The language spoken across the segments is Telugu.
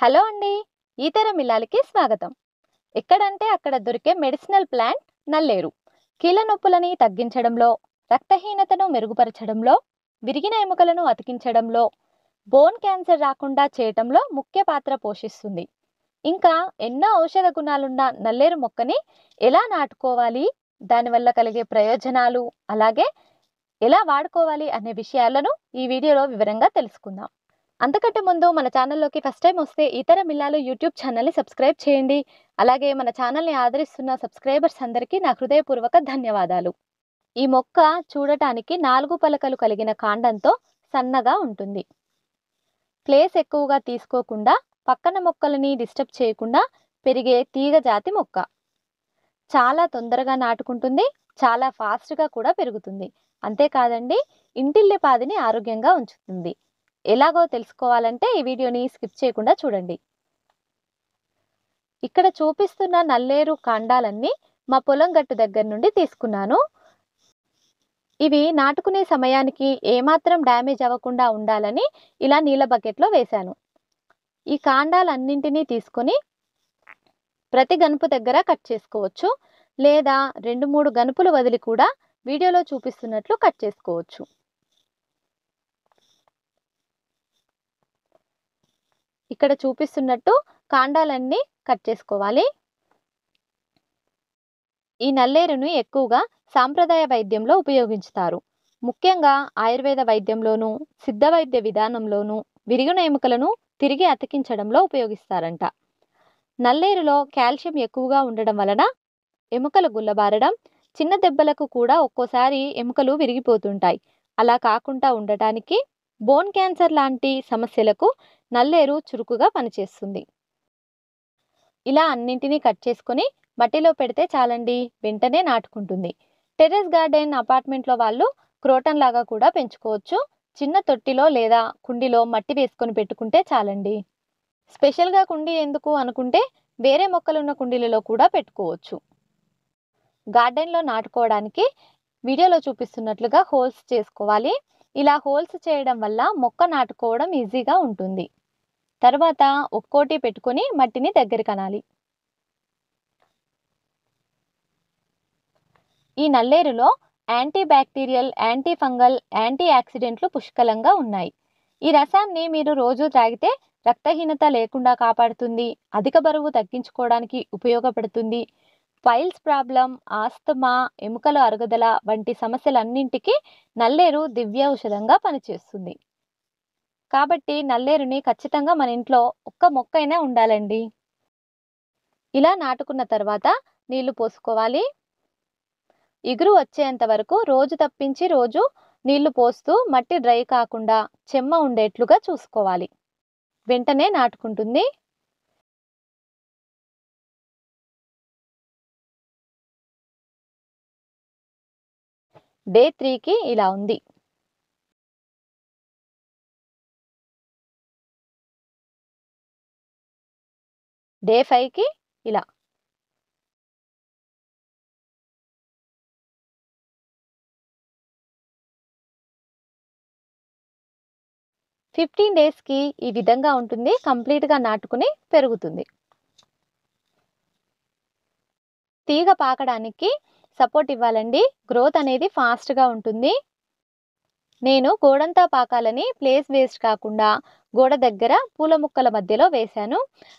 హలో అండి ఈతర ఇల్లాలకి స్వాగతం. ఎక్కడంటే అక్కడ దొరికే మెడిసినల్ ప్లాంట్ నల్లేరు. కీళ్ళ నొప్పులని తగ్గించడంలో రక్తహీనతను మెరుగుపరచడంలో విరిగిన ఎముకలను అతికించడంలో బోన్ క్యాన్సర్ రాకుండా చేయటంలో ముఖ్య పాత్ర పోషిస్తుంది. ఇంకా ఎన్నో ఔషధ గుణాలున్న నల్లేరు మొక్కని ఎలా నాటుకోవాలి దానివల్ల కలిగే ప్రయోజనాలు అలాగే ఎలా వాడుకోవాలి అనే విషయాలను ఈ వీడియోలో వివరంగా తెలుసుకుందాం. అంతకంటే ముందు మన ఛానల్లోకి ఫస్ట్ టైం వస్తే ఇతర మిల్లాలు యూట్యూబ్ ఛానల్ని సబ్స్క్రైబ్ చేయండి. అలాగే మన ఛానల్ని ఆదరిస్తున్న సబ్స్క్రైబర్స్ అందరికీ నా హృదయపూర్వక ధన్యవాదాలు. ఈ మొక్క చూడటానికి నాలుగు పలకలు కలిగిన కాండంతో సన్నగా ఉంటుంది. ప్లేస్ ఎక్కువగా తీసుకోకుండా పక్కన మొక్కలని డిస్టర్బ్ చేయకుండా పెరిగే తీగ జాతి మొక్క. చాలా తొందరగా నాటుకుంటుంది చాలా ఫాస్ట్గా కూడా పెరుగుతుంది. అంతేకాదండి ఇంటిల్లిపాదిని ఆరోగ్యంగా ఉంచుతుంది. ఎలాగో తెలుసుకోవాలంటే ఈ వీడియోని స్కిప్ చేయకుండా చూడండి. ఇక్కడ చూపిస్తున్న నల్లేరు కాండాలన్నీ మా పొలం గట్టు దగ్గర నుండి తీసుకున్నాను. ఇవి నాటుకునే సమయానికి ఏమాత్రం డ్యామేజ్ అవ్వకుండా ఉండాలని ఇలా నీళ్ళ బకెట్లో వేశాను. ఈ కాండాలన్నింటినీ తీసుకొని ప్రతి గనుపు దగ్గర కట్ చేసుకోవచ్చు లేదా రెండు మూడు గనుపులు వదిలి కూడా వీడియోలో చూపిస్తున్నట్లు కట్ చేసుకోవచ్చు. ఇక్కడ చూపిస్తున్నట్టు కాండాలన్నీ కట్ చేసుకోవాలి. ఈ నల్లేరును ఎక్కువగా సాంప్రదాయ వైద్యంలో ఉపయోగించుతారు. ముఖ్యంగా ఆయుర్వేద వైద్యంలోనూ సిద్ధ వైద్య విధానంలోనూ విరిగిన ఎముకలను తిరిగి అతికించడంలో ఉపయోగిస్తారంట. నల్లేరులో కాల్షియం ఎక్కువగా ఉండడం వలన ఎముకలు గుల్లబారడం చిన్న దెబ్బలకు కూడా ఒక్కోసారి ఎముకలు విరిగిపోతుంటాయి. అలా కాకుండా ఉండటానికి బోన్ క్యాన్సర్ లాంటి సమస్యలకు నల్లేరు చురుకుగా పనిచేస్తుంది. ఇలా అన్నింటినీ కట్ చేసుకొని మట్టిలో పెడితే చాలండి వెంటనే నాటుకుంటుంది. టెర్రస్ గార్డెన్ అపార్ట్మెంట్లో వాళ్ళు క్రోటన్ లాగా కూడా పెంచుకోవచ్చు. చిన్న తొట్టిలో లేదా కుండీలో మట్టి వేసుకొని పెట్టుకుంటే చాలండి. స్పెషల్గా కుండీ ఎందుకు అనుకుంటే వేరే మొక్కలున్న కుండీలలో కూడా పెట్టుకోవచ్చు. గార్డెన్లో నాటుకోవడానికి వీడియోలో చూపిస్తున్నట్లుగా హోల్స్ చేసుకోవాలి. ఇలా హోల్స్ చేయడం వల్ల మొక్క నాటుకోవడం ఈజీగా ఉంటుంది. తర్వాత ఒక్కోటి పెట్టుకొని మట్టిని దగ్గర కనాలి ఈ నల్లేరులో anti bacterial anti fungal anti యాక్సిడెంట్లు పుష్కలంగా ఉన్నాయి. ఈ రసాన్ని మీరు రోజు త్రాగితే రక్తహీనత లేకుండా కాపాడుతుంది అధిక బరువు తగ్గించుకోవడానికి ఉపయోగపడుతుంది. ఫైల్స్ ప్రాబ్లం ఆస్తమా ఎముకల అరుగుదల వంటి సమస్యలన్నింటికి నల్లేరు దివ్య ఔషధంగా పనిచేస్తుంది. కాబట్టి నల్లేరుని ఖచ్చితంగా మన ఇంట్లో ఒక్క మొక్కైనా ఉండాలండి. ఇలా నాటుకున్న తర్వాత నీళ్ళు పోసుకోవాలి. ఇగురు వచ్చేంత వరకు రోజు తప్పించి రోజు నీళ్ళు పోస్తూ మట్టి డ్రై కాకుండా చెమ్మ ఉండేట్లుగా చూసుకోవాలి. వెంటనే నాటుకుంటుంది. డే త్రీకి ఇలా ఉంది. డే ఫైవ్కి ఇలా. ఫిఫ్టీన్ డేస్కి ఈ విధంగా ఉంటుంది. కంప్లీట్గా నాటుకుని పెరుగుతుంది. తీగ పాకడానికి సపోర్ట్ ఇవ్వాలండి. గ్రోత్ అనేది ఫాస్ట్గా ఉంటుంది. నేను గోడంతా పాకాలని ప్లేస్ వేస్ట్ కాకుండా గోడ దగ్గర పూల ముక్కల మధ్యలో వేశాను.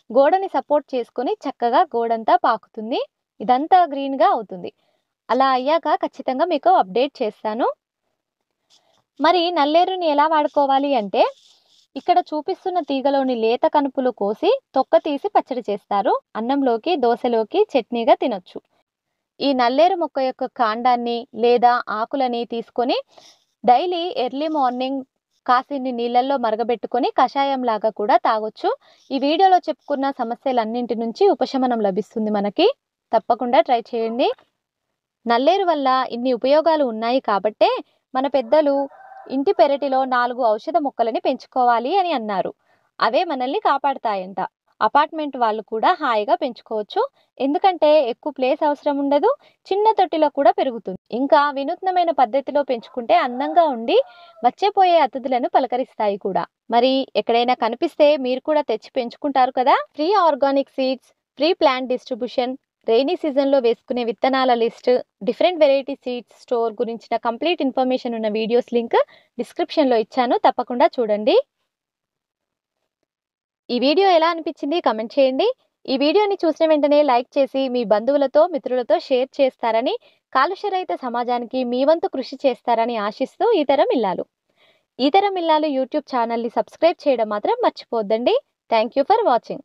గోడని సపోర్ట్ చేసుకొని చక్కగా గోడంతా పాకుతుంది. ఇదంతా గ్రీన్గా అవుతుంది. అలా అయ్యాక ఖచ్చితంగా మీకు అప్డేట్ చేస్తాను. మరి నల్లేరుని ఎలా వాడుకోవాలి అంటే ఇక్కడ చూపిస్తున్న తీగలోని లేత కనుపులు కోసి తొక్క తీసి పచ్చడి చేస్తారు. అన్నంలోకి దోశలోకి చట్నీగా తినొచ్చు. ఈ నల్లేరు మొక్క యొక్క కాండాన్ని లేదా ఆకులని తీసుకొని డైలీ ఎర్లీ మార్నింగ్ కాసిన్ని నీళ్ళల్లో మరగబెట్టుకొని కషాయం లాగా కూడా తాగొచ్చు. ఈ వీడియోలో చెప్పుకున్న సమస్యలన్నింటి నుంచి ఉపశమనం లభిస్తుంది మనకి. తప్పకుండా ట్రై చేయండి. నల్లేరు వల్ల ఇన్ని ఉపయోగాలు ఉన్నాయి కాబట్టే మన పెద్దలు ఇంటి పెరటిలో నాలుగు ఔషధ మొక్కలని పెంచుకోవాలి అని అన్నారు. అవే మనల్ని కాపాడతాయంట. అపార్ట్మెంట్ వాళ్ళు కూడా హాయిగా పెంచుకోవచ్చు. ఎందుకంటే ఎక్కువ ప్లేస్ అవసరం ఉండదు చిన్న తొట్టిలో కూడా పెరుగుతుంది. ఇంకా వినూత్నమైన పద్ధతిలో పెంచుకుంటే అందంగా ఉండి వచ్చేపోయే అతిథులను పలకరిస్తాయి కూడా. మరి ఎక్కడైనా కనిపిస్తే మీరు కూడా తెచ్చి పెంచుకుంటారు కదా? Free organic seeds free plant distribution rainy సీజన్లో వేసుకునే విత్తనాల list different variety seeds store గురించిన కంప్లీట్ ఇన్ఫర్మేషన్ ఉన్న వీడియోస్ లింక్ డిస్క్రిప్షన్లో ఇచ్చాను. తప్పకుండా చూడండి. ఈ వీడియో ఎలా అనిపించింది కమెంట్ చేయండి. ఈ వీడియోని చూసిన వెంటనే లైక్ చేసి మీ బంధువులతో మిత్రులతో షేర్ చేస్తారని కాలుష్యరహిత సమాజానికి మీ వంతు కృషి చేస్తారని ఆశిస్తూ ఈతరం ఇల్లాలు. ఈతరం ఇల్లాలు యూట్యూబ్ ఛానల్ని సబ్స్క్రైబ్ చేయడం మాత్రం మర్చిపోద్దండి. Thank you for watching.